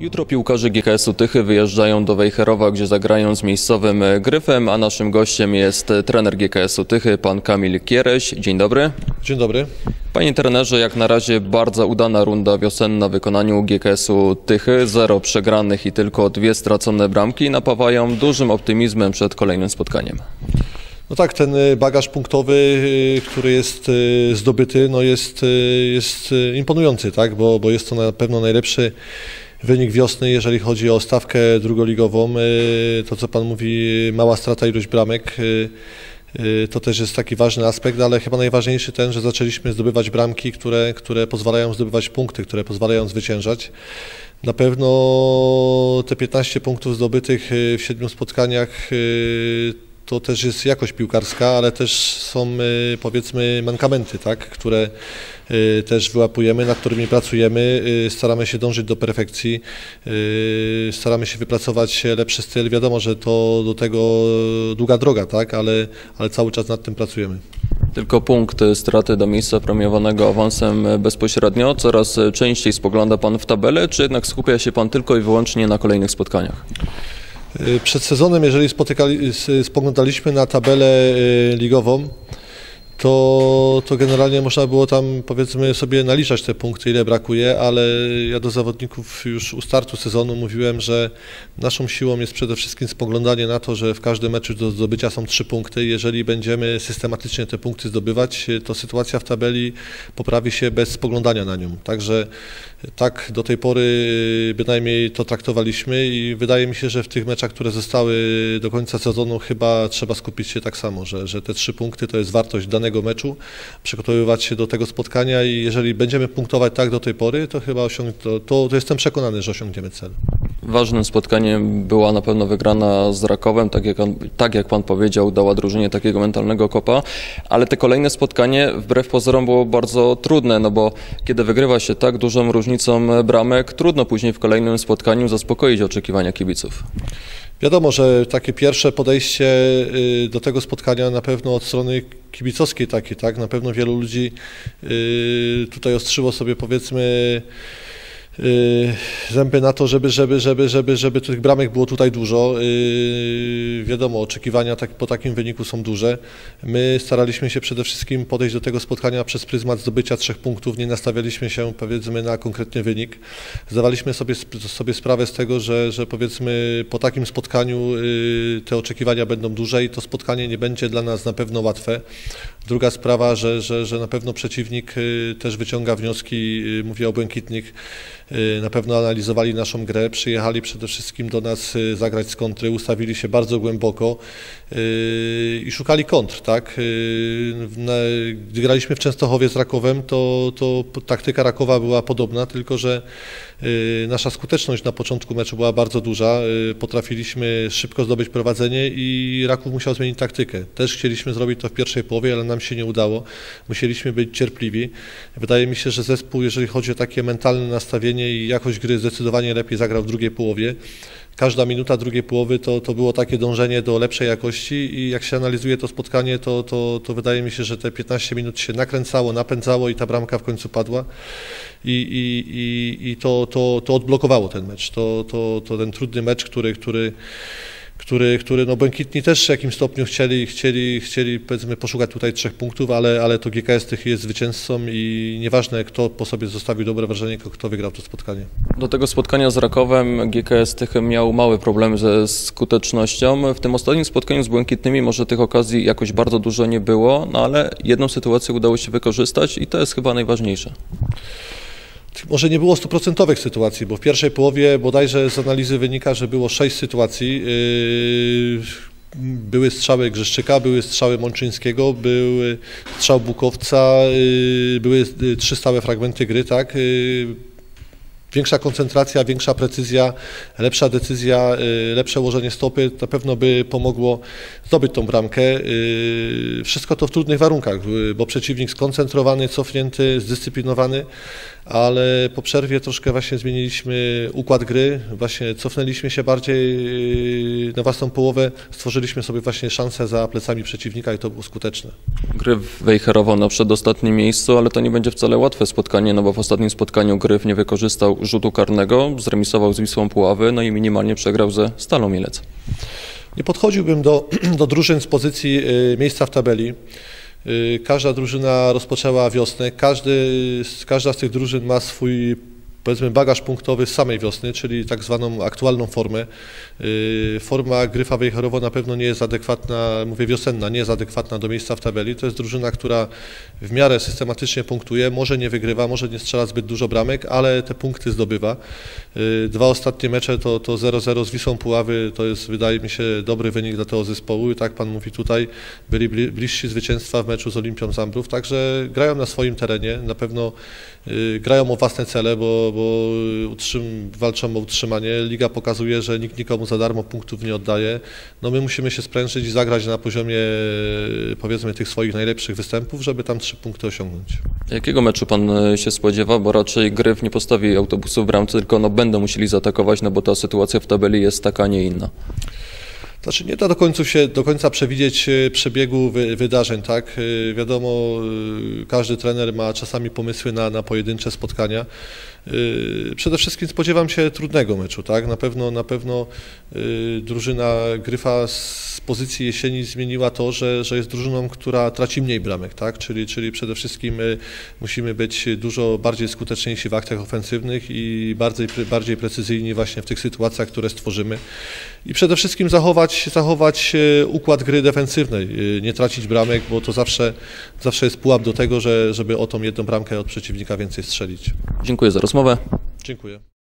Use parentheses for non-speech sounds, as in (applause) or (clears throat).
Jutro piłkarze GKS-u Tychy wyjeżdżają do Wejherowa, gdzie zagrają z miejscowym Gryfem, a naszym gościem jest trener GKS-u Tychy, pan Kamil Kiereś. Dzień dobry. Dzień dobry. Panie trenerze, jak na razie bardzo udana runda wiosenna w wykonaniu GKS-u Tychy. Zero przegranych i tylko dwie stracone bramki napawają dużym optymizmem przed kolejnym spotkaniem. No tak, ten y, bagaż punktowy, y, który jest y, zdobyty, no jest, jest imponujący, tak? bo, bo jest to na pewno najlepszy wynik wiosny, jeżeli chodzi o stawkę drugoligową. To, co Pan mówi, mała strata, ilość bramek. To też jest taki ważny aspekt, ale chyba najważniejszy ten, że zaczęliśmy zdobywać bramki, które, które pozwalają zdobywać punkty, które pozwalają zwyciężać. Na pewno te 15 punktów zdobytych w siedmiu spotkaniach to też jest jakość piłkarska, ale też są y, powiedzmy mankamenty, tak, które y, też wyłapujemy, nad którymi pracujemy, y, staramy się dążyć do perfekcji, staramy się wypracować lepszy styl. Wiadomo, że to do tego długa droga, tak, ale, ale cały czas nad tym pracujemy. Tylko punkt straty do miejsca premiowanego awansem bezpośrednio. Coraz częściej spogląda Pan w tabelę, czy jednak skupia się Pan tylko i wyłącznie na kolejnych spotkaniach? Y, przed sezonem, jeżeli spoglądaliśmy na tabelę y, ligową, to, to generalnie można było tam powiedzmy sobie naliczać te punkty, ile brakuje, ale ja do zawodników już u startu sezonu mówiłem, że naszą siłą jest przede wszystkim spoglądanie na to, że w każdym meczu do zdobycia są trzy punkty. Jeżeli będziemy systematycznie te punkty zdobywać, to sytuacja w tabeli poprawi się bez spoglądania na nią. Także tak do tej pory bynajmniej to traktowaliśmy i wydaje mi się, że w tych meczach, które zostały do końca sezonu chyba trzeba skupić się tak samo, że, że te trzy punkty to jest wartość danego danego meczu, przygotowywać się do tego spotkania i jeżeli będziemy punktować tak do tej pory, to chyba to, to, to jestem przekonany, że osiągniemy cel. Ważnym spotkaniem była na pewno wygrana z Rakowem, tak jak, on, tak jak Pan powiedział, dała drużynie takiego mentalnego kopa, ale te kolejne spotkanie wbrew pozorom było bardzo trudne, no bo kiedy wygrywa się tak dużą różnicą bramek, trudno później w kolejnym spotkaniu zaspokoić oczekiwania kibiców. Wiadomo, że takie pierwsze podejście y, do tego spotkania na pewno od strony kibicowskiej takie, tak, na pewno wielu ludzi y, tutaj ostrzyło sobie powiedzmy zęby na to, żeby, żeby, żeby, żeby, żeby tych bramek było tutaj dużo. Y, wiadomo, oczekiwania tak, po takim wyniku są duże. My staraliśmy się przede wszystkim podejść do tego spotkania przez pryzmat zdobycia trzech punktów. Nie nastawialiśmy się powiedzmy na konkretny wynik. Zdawaliśmy sobie, sobie sprawę z tego, że, że powiedzmy po takim spotkaniu y, te oczekiwania będą duże i to spotkanie nie będzie dla nas na pewno łatwe. Druga sprawa, że, że, że na pewno przeciwnik też wyciąga wnioski, mówię o błękitnych, Y, na pewno analizowali naszą grę, przyjechali przede wszystkim do nas y, zagrać z kontry, ustawili się bardzo głęboko y, i szukali kontr, tak? Gdy graliśmy w Częstochowie z Rakowem, to, to taktyka Rakowa była podobna, tylko że nasza skuteczność na początku meczu była bardzo duża, potrafiliśmy szybko zdobyć prowadzenie i Raków musiał zmienić taktykę. Też chcieliśmy zrobić to w pierwszej połowie, ale nam się nie udało. Musieliśmy być cierpliwi. Wydaje mi się, że zespół, jeżeli chodzi o takie mentalne nastawienie, i jakość gry zdecydowanie lepiej zagrał w drugiej połowie. Każda minuta drugiej połowy to, to było takie dążenie do lepszej jakości i jak się analizuje to spotkanie, to, to, to wydaje mi się, że te 15 minut się nakręcało, napędzało i ta bramka w końcu padła i, i, i, i to, to, to odblokowało ten mecz. To, to, to ten trudny mecz, który, który który, który no Błękitni też w jakimś stopniu chcieli, chcieli, chcieli powiedzmy poszukać tutaj trzech punktów, ale, ale to GKS tych jest zwycięzcą i nieważne kto po sobie zostawił dobre wrażenie, kto wygrał to spotkanie. Do tego spotkania z Rakowem GKS tych miał mały problem ze skutecznością. W tym ostatnim spotkaniu z Błękitnymi może tych okazji jakoś bardzo dużo nie było, no ale jedną sytuację udało się wykorzystać i to jest chyba najważniejsze. Może nie było stuprocentowych sytuacji, bo w pierwszej połowie bodajże z analizy wynika, że było sześć sytuacji. Yy, były strzały Grzeszczyka, były strzały Mączyńskiego, był strzał Bukowca, yy, były yy, trzy stałe fragmenty gry, tak? Większa koncentracja, większa precyzja, lepsza decyzja, lepsze ułożenie stopy na pewno by pomogło zdobyć tą bramkę. Wszystko to w trudnych warunkach, bo przeciwnik skoncentrowany, cofnięty, zdyscyplinowany ale po przerwie troszkę właśnie zmieniliśmy układ gry, właśnie cofnęliśmy się bardziej yy, na własną połowę, stworzyliśmy sobie właśnie szansę za plecami przeciwnika i to było skuteczne. Gryf Wejherowo na przedostatnim miejscu, ale to nie będzie wcale łatwe spotkanie, no bo w ostatnim spotkaniu Gryf nie wykorzystał rzutu karnego, zremisował z Wisłą Puławy, no i minimalnie przegrał ze Stalą Mielec. Nie podchodziłbym do, (clears throat) do drużyn z pozycji y, miejsca w tabeli. Y, Każda drużyna rozpoczęła wiosnę. Każdy, każda z tych drużyn ma swój powiedzmy bagaż punktowy z samej wiosny, czyli tak zwaną aktualną formę. Y, Forma Gryfa Wejherowo na pewno nie jest adekwatna, mówię wiosenna, nie jest adekwatna do miejsca w tabeli. To jest drużyna, która w miarę systematycznie punktuje, może nie wygrywa, może nie strzela zbyt dużo bramek, ale te punkty zdobywa. Y, Dwa ostatnie mecze to, to 0-0 z Wisłą Puławy, to jest wydaje mi się dobry wynik dla tego zespołu i tak Pan mówi tutaj, byli bli- bliżsi zwycięstwa w meczu z Olimpią Zambrów, także grają na swoim terenie, na pewno y, grają o własne cele, bo, bo utrzym, walczą o utrzymanie. Liga pokazuje, że nikt nikomu za darmo punktów nie oddaje. No my musimy się sprężyć i zagrać na poziomie powiedzmy tych swoich najlepszych występów, żeby tam trzy punkty osiągnąć. Jakiego meczu pan e, się spodziewa? Bo raczej Gryf nie postawi autobusu w bramce, tylko no będą musieli zaatakować, no bo ta sytuacja w tabeli jest taka, a nie inna. Znaczy nie da do końca się do końca przewidzieć e, przebiegu wy, wydarzeń, tak? E, Wiadomo, każdy trener ma czasami pomysły na, na pojedyncze spotkania. E, Przede wszystkim spodziewam się trudnego meczu, tak? Na pewno, na pewno e, drużyna Gryfa z pozycji jesieni zmieniła to, że, że jest drużyną, która traci mniej bramek, tak? Czyli, czyli przede wszystkim e, musimy być dużo bardziej skuteczniejsi w aktach ofensywnych i bardziej, bardziej precyzyjni właśnie w tych sytuacjach, które stworzymy. I przede wszystkim zachować, zachować układ gry defensywnej, nie tracić bramek, bo to zawsze, zawsze jest pułap do tego, że, żeby o tą jedną bramkę od przeciwnika więcej strzelić. Dziękuję za rozmowę. Dziękuję.